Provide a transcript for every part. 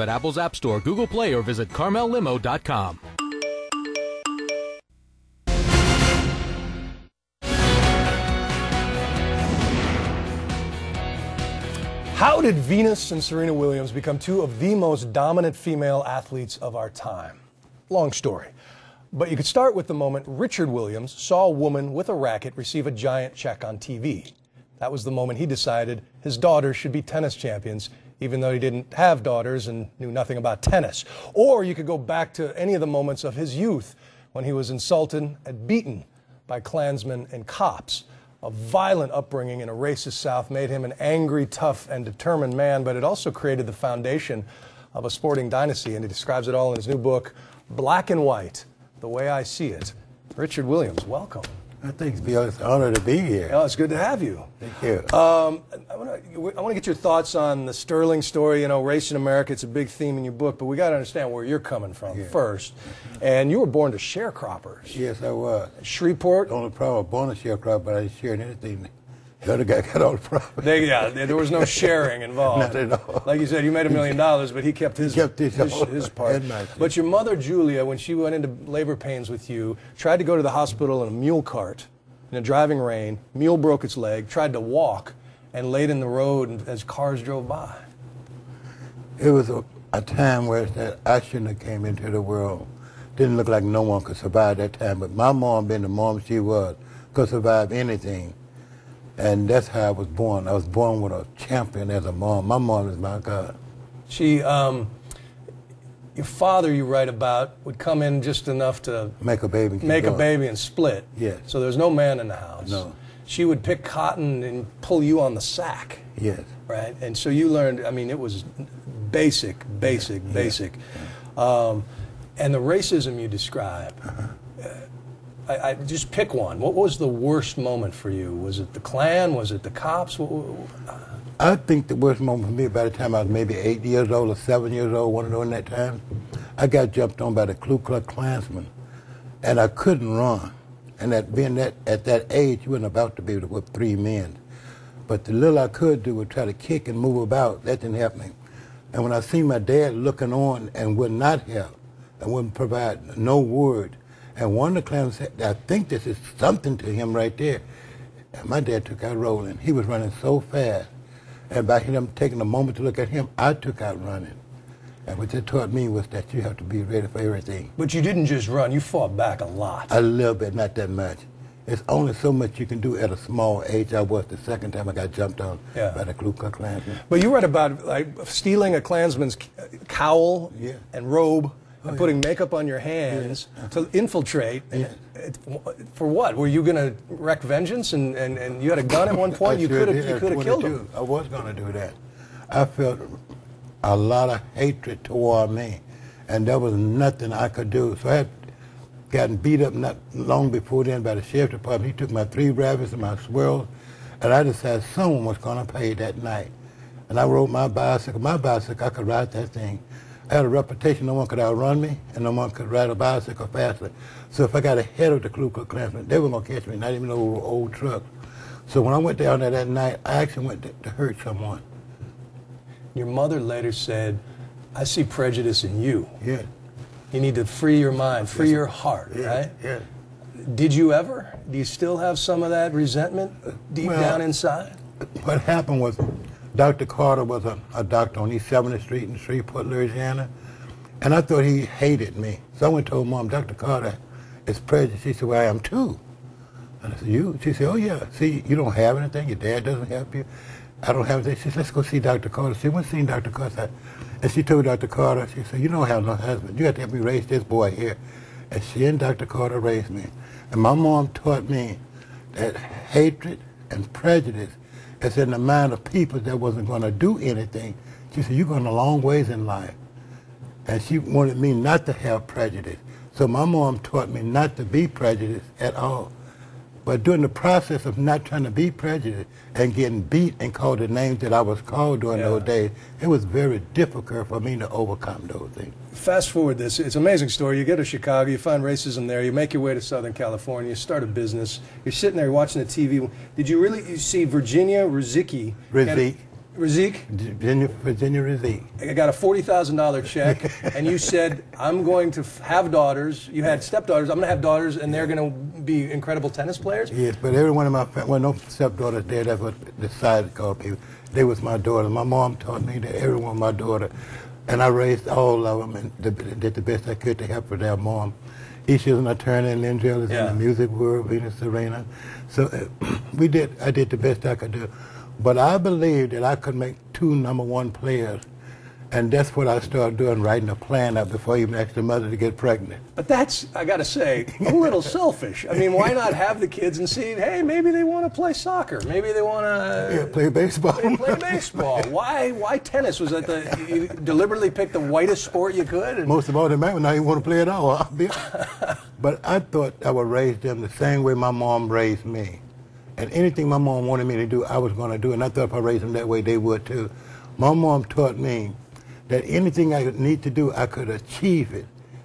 at Apple's App Store, Google Play, or visit CarmelLimo.com. How did Venus and Serena Williams become two of the most dominant female athletes of our time? Long story. But you could start with the moment Richard Williams saw a woman with a racket receive a giant check on TV. That was the moment he decided his daughters should be tennis champions, even though he didn't have daughters and knew nothing about tennis. Or you could go back to any of the moments of his youth when he was insulted and beaten by Klansmen and cops. A violent upbringing in a racist South made him an angry, tough, and determined man, but it also created the foundation of a sporting dynasty, and he describes it all in his new book, Black and White The Way I See It. Richard Williams, welcome. I think it's an honor to be here. Oh, it's good to have you. Thank you. Um, I want to get your thoughts on the Sterling story. You know, race in America, it's a big theme in your book, but we got to understand where you're coming from Yeah. first. And you were born to sharecroppers. yes, I was. Shreveport, The only problem, I was born a sharecropper, but I didn't share anything. The other guy got all the profit. They, yeah, there was no sharing involved. Not at all. Like you said, you made a million dollars, but he kept his, He kept his his, his part. But your mother, Julia, when she went into labor pains with you, tried to go to the hospital in a mule cart in a driving rain. Mule broke its leg, tried to walk, and laid in the road as cars drove by. It was a, a time where that I shouldn't have came into the world. Didn't look like no one could survive that time. But my mom, being the mom she was, could survive anything. And that's how I was born. I was born with a champion as a mom. My mom is my God. She, um, your father, you write about, would come in just enough to Make a baby. make a baby and split. Yes. So there's no man in the house. No. She would pick cotton and pull you on the sack. Yes. Right. And so you learned. I mean, it was basic, basic, Yeah. basic. Um, and the racism you describe. Uh-huh. uh, I, I just pick one. What was the worst moment for you? Was it the Klan? Was it the cops? I think the worst moment for me, by the time I was maybe eight years old or seven years old, one of those in that time, I got jumped on by the Ku Klux Klansmen, and I couldn't run. And at being that at that age, you weren't about to be able to whip three men. But the little I could do was try to kick and move about. That didn't help me. And when I seen my dad looking on and would not help, and wouldn't provide no word, and one of the Klansmen said, I think this is something to him right there. And my dad took out rolling. He was running so fast. And by him taking a moment to look at him, I took out running. And what it taught me was that you have to be ready for everything. but you didn't just run. You fought back a lot. A little bit, not that much. It's only so much you can do at a small age. I was the second time I got jumped on Yeah. by the Ku Klux Klansmen. But you read about like stealing a Klansman's cowl Yeah. and robe and putting makeup on your hands to infiltrate. It, for what? Were you going to wreak vengeance and, and, and you had a gun at one point? You could have you could have killed him. I was going to do that. I felt a lot of hatred toward me, and there was nothing I could do. So I had gotten beat up not long before then by the sheriff's department. He took my three rabbits and my swirls, and I decided someone was going to pay that night. And I rode my bicycle. My bicycle, I could ride that thing. I had a reputation, no one could outrun me, and no one could ride a bicycle faster. So if I got ahead of the Ku Klux Klansmen, they were going to catch me, not even those old, old trucks. So when I went down there that night, I actually went to, to hurt someone. Your mother later said, I see prejudice in you. Yeah. You need to free your mind, free your heart, Yeah. right? Yeah. Did you ever? Do you still have some of that resentment deep Well- down inside? What happened was Dr. Carter was a, a doctor on East 70th Street in Shreveport, Louisiana, and I thought he hated me. So I went and told Mom, Dr. Carter is prejudiced. She said, well, I am too. And I said, you? She said, oh, yeah. See, you don't have anything. Your dad doesn't help you. I don't have anything. She said, let's go see Dr. Carter. She went seen Dr. Carter. And she told Dr. Carter, she said, you don't have no husband. You have to help me raise this boy here. And she and Dr. Carter raised me. And my mom taught me that hatred and prejudice is in the mind of people that wasn't going to do anything. She said, you're going a long ways in life. And she wanted me not to have prejudice. So my mom taught me not to be prejudiced at all. But during the process of not trying to be prejudiced and getting beat and called the names that I was called during Yeah. those days, it was very difficult for me to overcome those things. Fast forward this. It's an amazing story. You get to Chicago, you find racism there, you make your way to Southern California, you start a business. You're sitting there watching the TV. Did you really you see Virginia Rizicki? Riziki. Razik, Virginia, Rizzi. I got a forty thousand dollar check, and you said I'm going to f- have daughters. You had stepdaughters. I'm going to have daughters, and they're going to be incredible tennis players. Yes, but every one of my well, no stepdaughters there. That's what decided to call people. They was my daughters. My mom taught me that everyone my daughter, and I raised all of them and did, did the best I could to help for their mom. Isha is an attorney and Lyndrea is Yeah. in the music world, Venus Serena. So uh, we did. I did the best I could do, but I believed that I could make two number one players, and that's what I started doing, writing a plan up before I even asked the mother to get pregnant. But that's, I got to say, a little selfish. I mean, why not have the kids and see, hey, maybe they want to play soccer, maybe they want Yeah, to play baseball. play baseball. Why? Why tennis? Was that the you deliberately picked the whitest sport you could? And, Most of all, the man now you want to play at all. But I thought I would raise them the same way my mom raised me. And anything my mom wanted me to do, I was going to do. And I thought if I raised them that way, they would too. My mom taught me that anything I need to do, I could achieve it.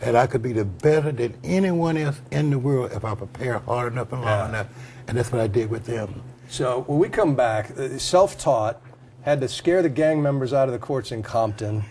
And I could be the better than anyone else in the world if I prepare hard enough and long Yeah. enough. And that's what I did with them. So when we come back, uh, self-taught, had to scare the gang members out of the courts in Compton,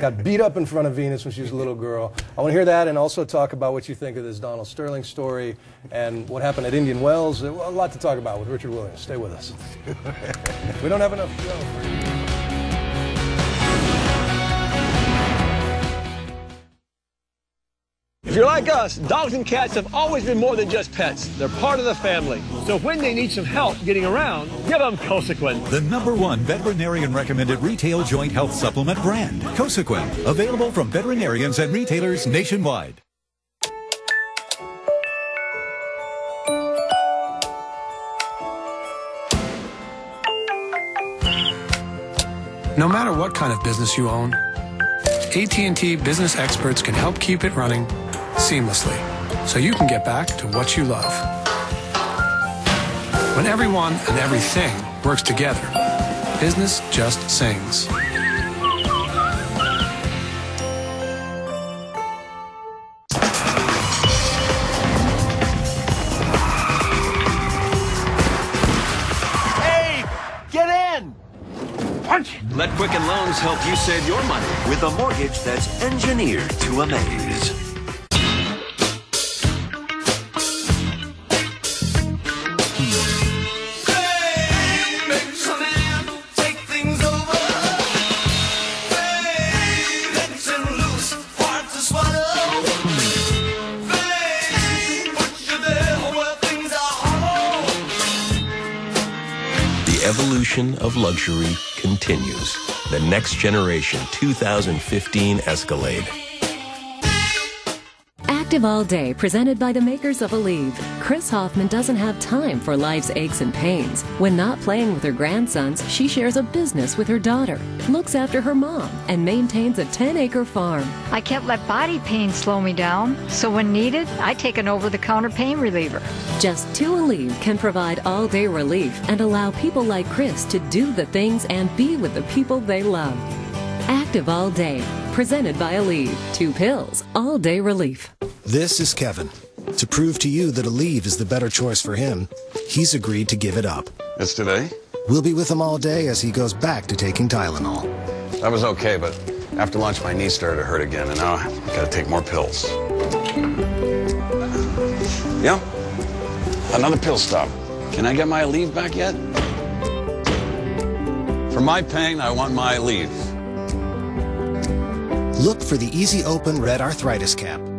got beat up in front of Venus when she was a little girl. I want to hear that and also talk about what you think of this Donald Sterling story and what happened at Indian Wells. A lot to talk about with Richard Williams. Stay with us. we don't have enough show. If you're like us, dogs and cats have always been more than just pets. They're part of the family. So when they need some help getting around, give them Cosequin. The number one veterinarian recommended retail joint health supplement brand, Cosequin. Available from veterinarians and retailers nationwide. No matter what kind of business you own, AT&T business experts can help keep it running seamlessly so you can get back to what you love. When everyone and everything works together, business just sings. Hey, get in! Punch! Let Quicken Loans help you save your money. with a mortgage that's engineered to amaze. Luxury continues. The next generation 2015 Escalade. Active All Day, presented by the makers of Aleve. Chris Hoffman doesn't have time for life's aches and pains. When not playing with her grandsons, she shares a business with her daughter, looks after her mom, and maintains a 10 acre farm. I can't let body pain slow me down, so when needed, I take an over the counter pain reliever. Just two Aleve can provide all day relief and allow people like Chris to do the things and be with the people they love. Active All Day, presented by Aleve. Two pills, all day relief. This is Kevin. To prove to you that Aleve is the better choice for him, he's agreed to give it up. It's today? We'll be with him all day as he goes back to taking Tylenol. That was okay, but after lunch my knee started to hurt again, and now I gotta take more pills. Yeah? Another pill stop. Can I get my leave back yet? For my pain, I want my leave. Look for the Easy Open Red Arthritis Cap.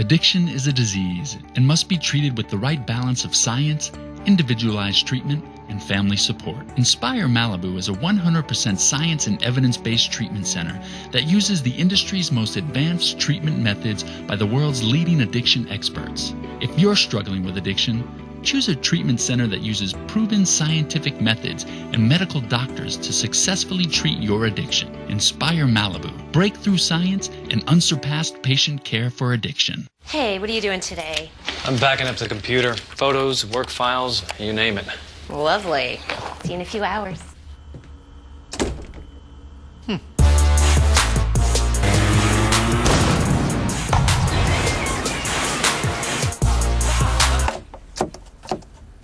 Addiction is a disease and must be treated with the right balance of science, individualized treatment, and family support. Inspire Malibu is a 100% science and evidence based treatment center that uses the industry's most advanced treatment methods by the world's leading addiction experts. If you're struggling with addiction, choose a treatment center that uses proven scientific methods and medical doctors to successfully treat your addiction. Inspire Malibu, breakthrough science, and unsurpassed patient care for addiction. Hey, what are you doing today? I'm backing up the computer. Photos, work files, you name it. Lovely. See you in a few hours.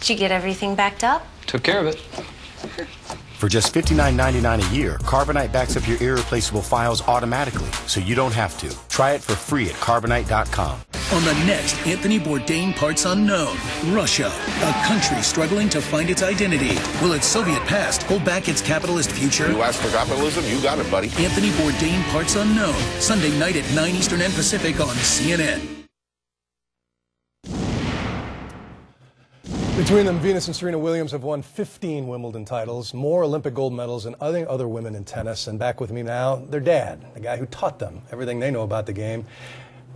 Did you get everything backed up? Took care of it. For just $59.99 a year, Carbonite backs up your irreplaceable files automatically, so you don't have to. Try it for free at carbonite.com. On the next Anthony Bourdain Parts Unknown, Russia, a country struggling to find its identity. Will its Soviet past hold back its capitalist future? You ask for capitalism, you got it, buddy. Anthony Bourdain Parts Unknown, Sunday night at 9 Eastern and Pacific on CNN. Between them, Venus and Serena Williams have won 15 Wimbledon titles, more Olympic gold medals than other, other women in tennis. And back with me now, their dad, the guy who taught them everything they know about the game,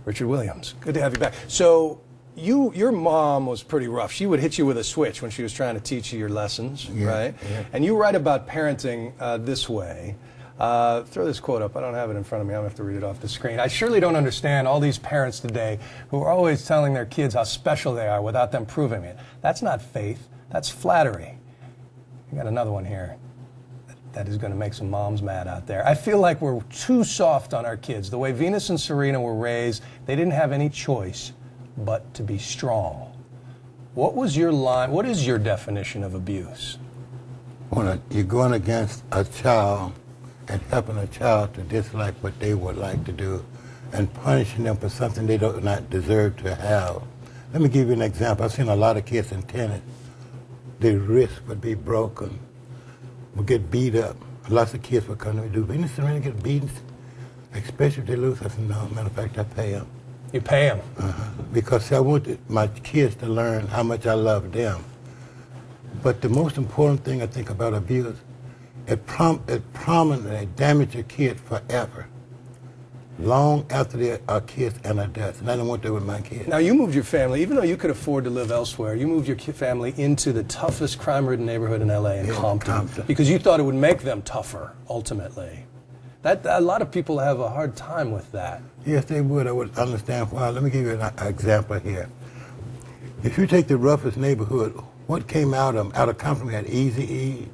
Richard Williams. Good to have you back. So, you, your mom was pretty rough. She would hit you with a switch when she was trying to teach you your lessons, Yeah, right? yeah. And you write about parenting uh, this way. Uh, throw this quote up. I don't have it in front of me. I'm going to have to read it off the screen. I surely don't understand all these parents today who are always telling their kids how special they are without them proving it. That's not faith. That's flattery. I got another one here that is going to make some moms mad out there. I feel like we're too soft on our kids. The way Venus and Serena were raised, they didn't have any choice but to be strong. What was your line? What is your definition of abuse? When you're going against a child and helping a child to dislike what they would like to do and punishing them for something they do not deserve to have. Let me give you an example. I've seen a lot of kids in tennis. Their wrist would be broken, would get beat up. Lots of kids would come to me, do and Serena get beaten? Especially if they lose. I said, no, matter of fact, I pay them. You pay them? Uh-huh. Because I want my kids to learn how much I love them. But the most important thing I think about abuse, it, prom- it prominently damages a kid forever. Long after they are kids and are death. And I don't want that with my kids. Now, you moved your family, even though you could afford to live elsewhere, you moved your family into the toughest crime ridden neighborhood in LA, in Yeah, Compton, Compton. because you thought it would make them tougher, ultimately. That, a lot of people have a hard time with that. Yes, they would. I would understand why. Let me give you an uh, example here. If you take the roughest neighborhood, what came out of? Out of Compton, we had Easy E,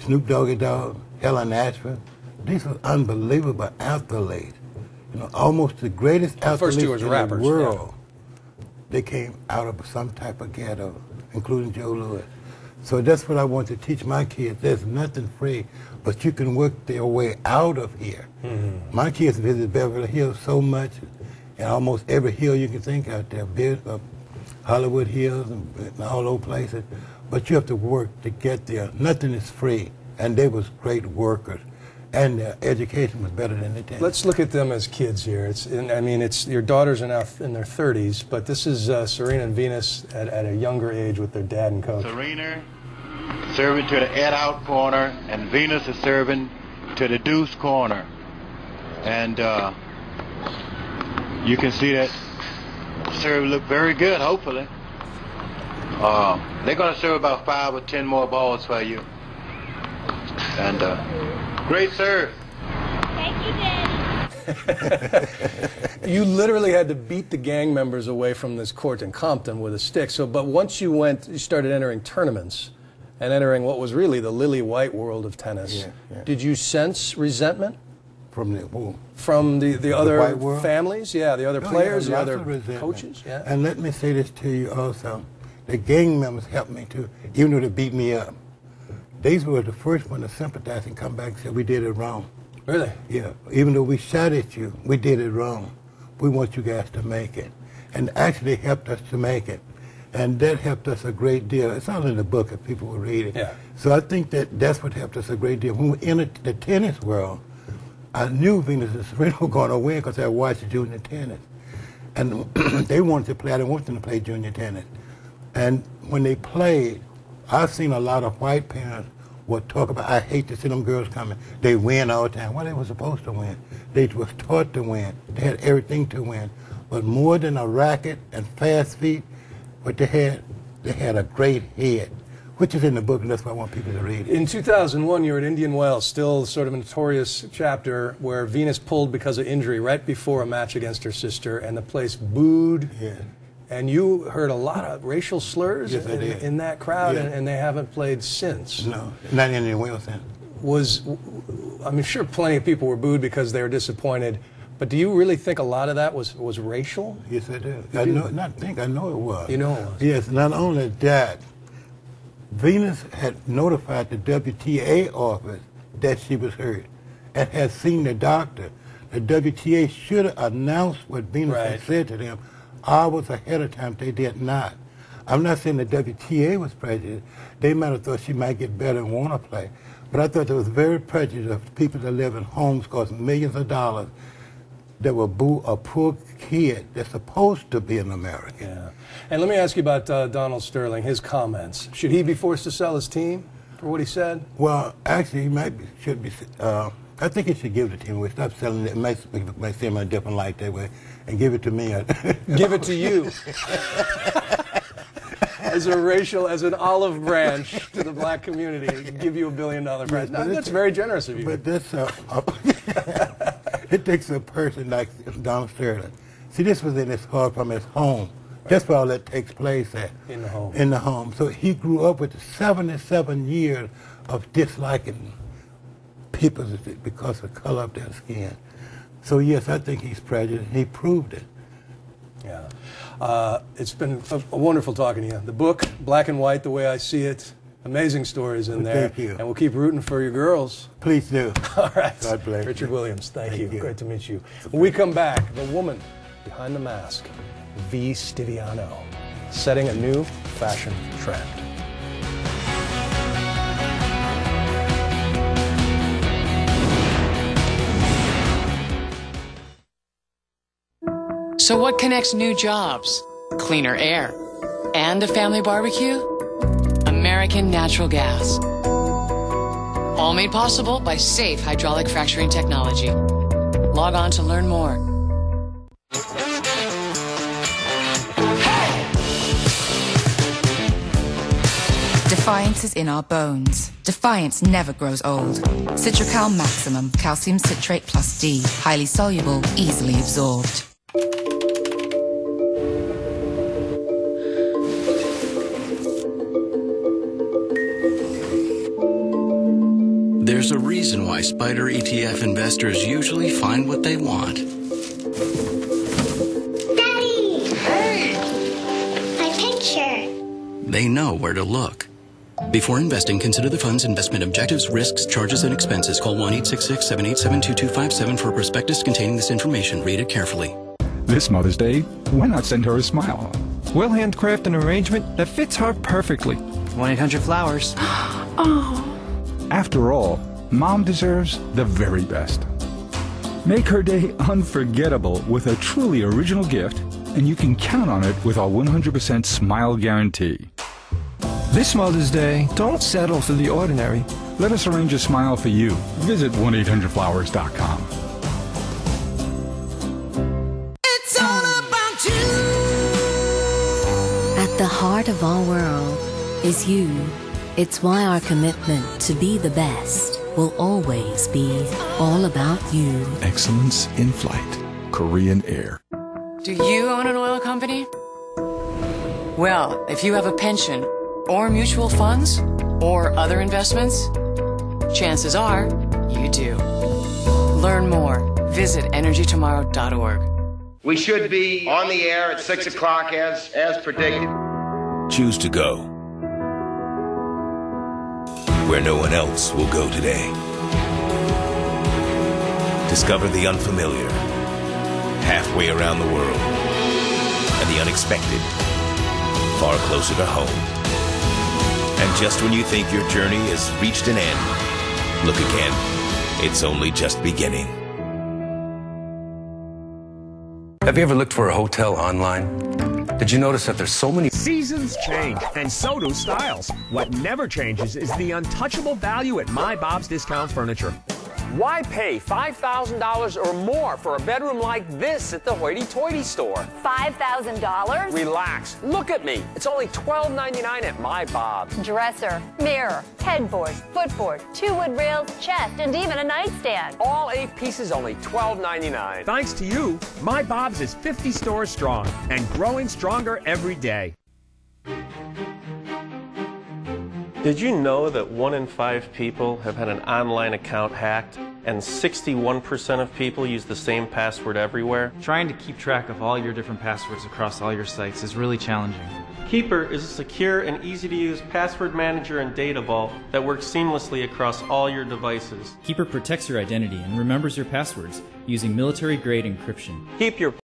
Snoop Doggy Dogg, Evelyn Ashford. These were unbelievable athletes. You know, almost the greatest The athletes first two was in rappers, the world. They came out of some type of ghetto, including Joe Louis. So that's what I want to teach my kids. There's nothing free, but you can work their way out of here. Mm-hmm. My kids visit Beverly Hills so much, and almost every hill you can think out there, Hollywood Hills and all those places. But you have to work to get there. Nothing is free, and they was great workers, and their education was better than the tennis. Let's look at them as kids here. It's, and, I mean, it's your daughters are now in their 30s, but this is uh, Serena and Venus at, at a younger age with their dad and coach. Serena serving to the Ed out corner, and Venus is serving to the deuce corner. And uh, you can see that serve look very good, hopefully. Uh, they're going to serve about five or ten more balls for you. And uh, great serve. Thank you Daddy. you literally had to beat the gang members away from this court in Compton with a stick. So, but once you went, you started entering tournaments and entering what was really the lily white world of tennis. Yeah, yeah. Did you sense resentment From the who? from the, the, The other white families? Yeah, the other Oh, players, yeah, the other coaches. Yeah. And let me say this to you also. The gang members helped me too, even though they beat me up. These were the first one to sympathize and come back and say, we did it wrong. Really? Yeah. Even though we shot at you, we did it wrong. We want you guys to make it. And actually helped us to make it. And that helped us a great deal. It's all in the book if people will read it. Yeah. So I think that that's what helped us a great deal. When we entered the tennis world, I knew Venus and Serena were going to win because I watched junior tennis. And they wanted to play. I didn't want them to play junior tennis. And when they played, I've seen a lot of white parents would talk about, I hate to see them girls coming. They win all the time. Well, they were supposed to win. They was taught to win. They had everything to win. But more than a racket and fast feet, what they had, they had a great head, which is in the book, and that's why I want people to read it. In 2001, you were at Indian Wells, still sort of a notorious chapter where Venus pulled because of injury right before a match against her sister, and the place booed. Yeah. And you heard a lot of racial slurs Yes, in, in that crowd, Yeah. and, and they haven't played since. No, not in the Wells. then. Was, I'm sure plenty of people were booed because they were disappointed, but do you really think a lot of that was, was racial? Yes, I do. You I do? know, not think, I know it was. You know it was. Yes, not only that, Venus had notified the WTA office that she was hurt and had seen the doctor. The WTA should have announced what Venus Right. had said to them hours ahead of time. They did not. I'm not saying the WTA was prejudiced. They might have thought she might get better and want to play. But I thought it was very prejudiced of people that live in homes cost millions of dollars that will boo a poor kid that's supposed to be an American. Yeah. And let me ask you about uh, Donald Sterling, his comments. Should he be forced to sell his team for what he said? Well, actually, he might be, should be. Uh, I think he should give it to me. We stop selling it. It might, it might seem a different light that way, and give it to me. Give it to you. as a racial, as an olive branch to the black community, give you a billion dollar prize. Yes, that's very generous of you. But that's uh, it takes a person like Donald Sterling. See, this was in his heart from his home. That's where all that takes place at. In the home. In the home. So he grew up with 77 years of disliking people because of the color of their skin. So yes, I think he's prejudiced. He proved it. Yeah. Uh, it's been a, a wonderful talking to you. The book, Black and White, the way I see it, amazing stories in Well, there. thank you. And we'll keep rooting for your girls. Please do. All right. God bless you. Richard Williams, thank, Thank you. you. Great to meet you. When we come back, the woman behind the mask, V. Stiviano, setting a new fashion trend. So, what connects new jobs, cleaner air, and a family barbecue? American Natural Gas. All made possible by safe hydraulic fracturing technology. Log on to learn more. Defiance is in our bones. Defiance never grows old. Citracal Maximum, calcium citrate plus D. Highly soluble, easily absorbed. Reason why SPDR ETF investors usually find what they want. Daddy! Hey! My picture. They know where to look. Before investing, consider the fund's investment objectives, risks, charges, and expenses. Call 1 866 787 2257 for a prospectus containing this information. Read it carefully. This Mother's Day, why not send her a smile? We'll handcraft an arrangement that fits her perfectly. 1 800 Flowers. oh. After all, Mom deserves the very best. Make her day unforgettable with a truly original gift, and you can count on it with our 100% smile guarantee. This Mother's Day, don't settle for the ordinary. Let us arrange a smile for you. Visit 1-800-Flowers.com. It's all about you. At the heart of our world is you. It's why our commitment to be the best will always be all about you. Excellence in flight. Korean Air. Do you own an oil company? Well, if you have a pension, or mutual funds, or other investments, chances are you do. Learn more. Visit energytomorrow.org. We should be on the air at 6 o'clock as, as predicted. Choose to go where no one else will go today. Discover the unfamiliar, halfway around the world, and the unexpected, far closer to home. And just when you think your journey has reached an end, look again. It's only just beginning. Have you ever looked for a hotel online? Did you notice that there's so many Seasons change, and so do styles. What never changes is the untouchable value at My Bob's Discount Furniture. Why pay $5,000 or more for a bedroom like this at the Hoity Toity store? $5,000? Relax. Look at me. It's only $12.99 at My Bob's. Dresser, mirror, headboard, footboard, two wood rails, chest, and even a nightstand. All eight pieces only $12.99. Thanks to you, My Bob's is 50 stores strong and growing stronger every day. Did you know that one in five people have had an online account hacked and 61% of people use the same password everywhere? Trying to keep track of all your different passwords across all your sites is really challenging. Keeper is a secure and easy to use password manager and data vault that works seamlessly across all your devices. Keeper protects your identity and remembers your passwords using military grade encryption. Keep your